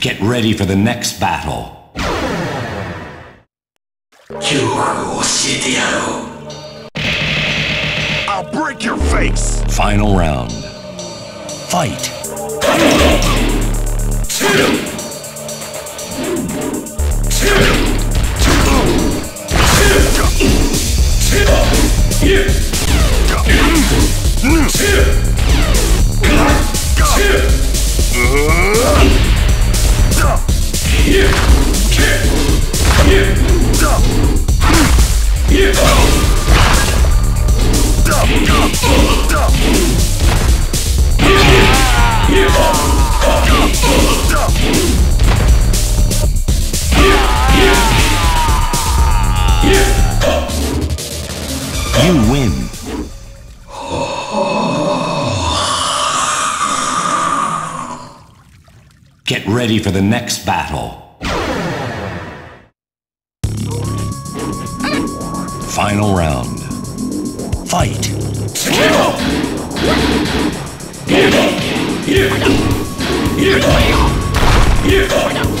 Get ready for the next battle. 恐怖を教えてやろう I'll break your face! Final round. Fight. Get ready for the next battle. Final round. Fight. Get up! Get up! Get up!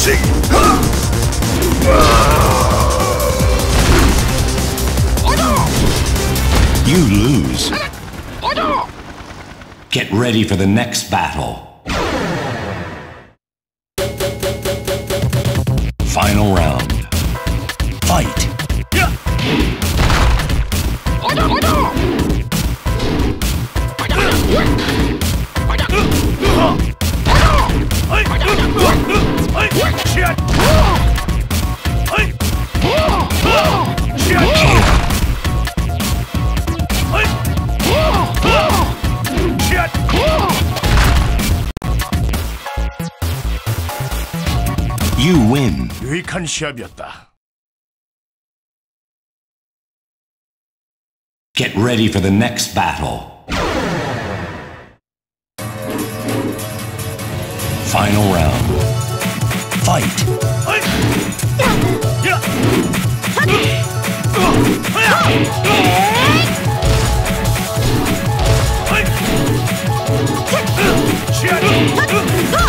You lose. Get ready for the next battle. 유익한 시합이었다. Get ready for the next battle. Final round. Fight. KO.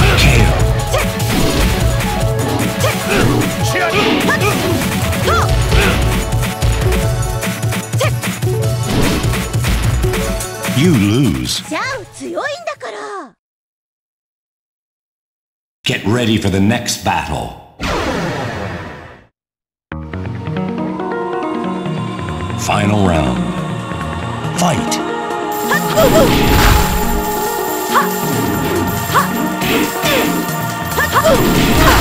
Get ready for the next battle. Final round. Fight. You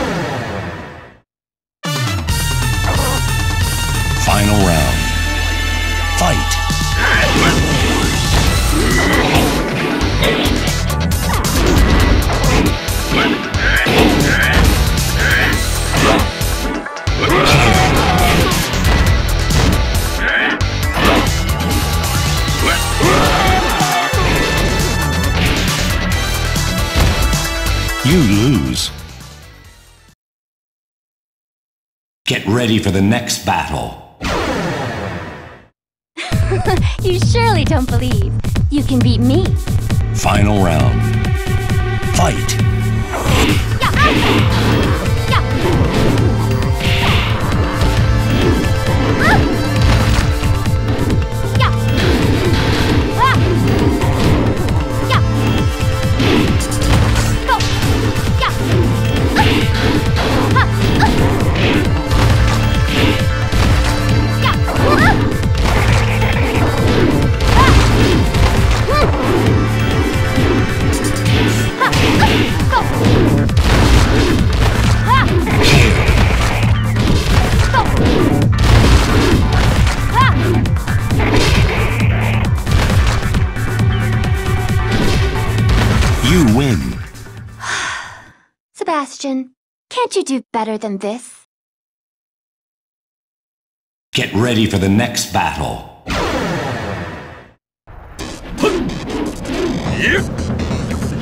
Ready for the next battle. You surely don't believe you can beat me. Final round. Fight! You can't you do better than this? Get ready for the next battle.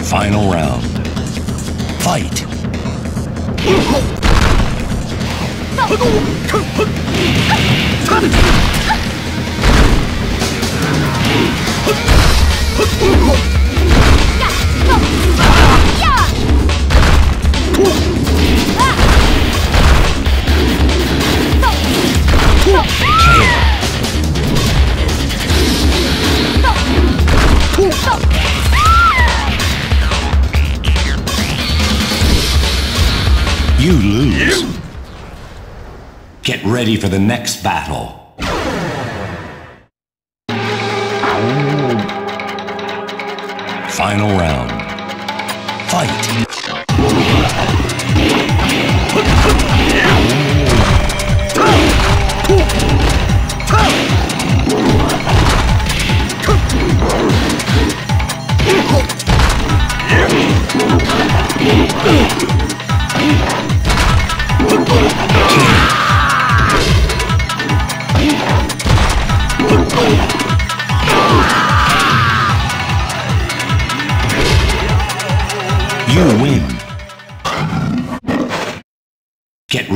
Final round. Fight! You lose. Get ready for the next battle. Final round. Fight!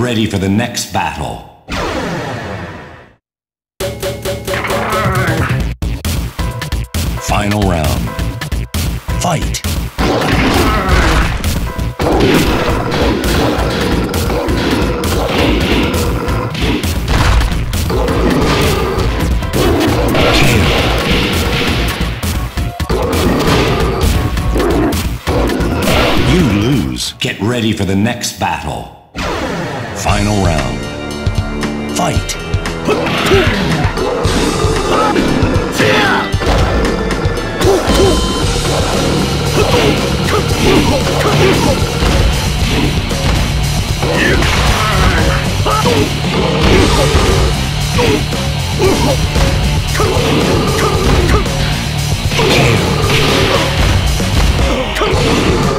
Ready for the next battle. Final round. Fight! You lose. Get ready for the next battle. Final round. Fight!